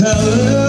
tell her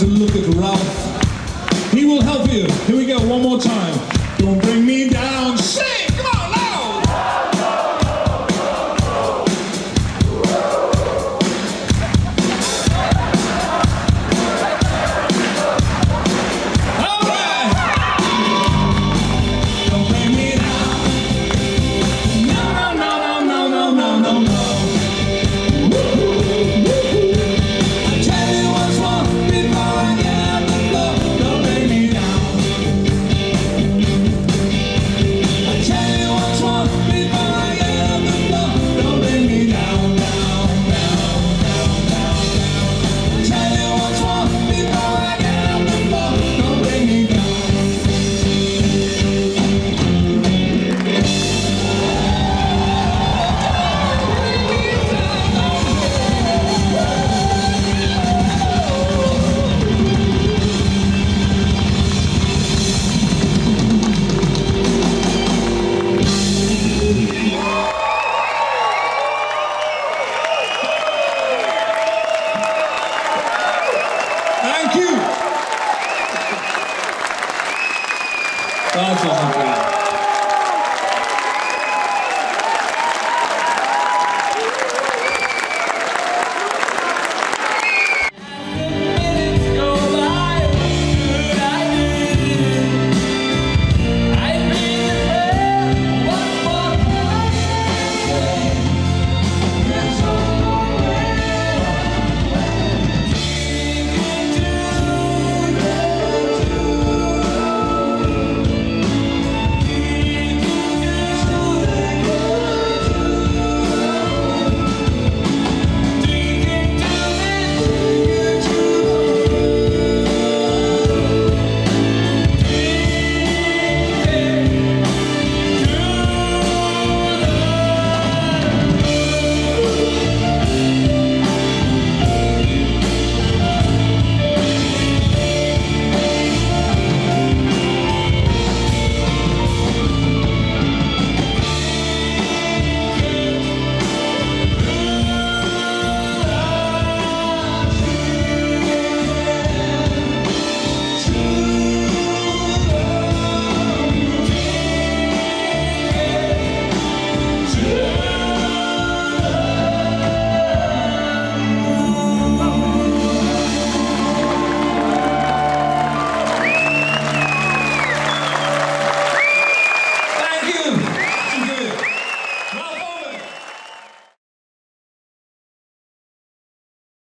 to look at Ralph. He will help you. Here we go, one more time. どうもこんに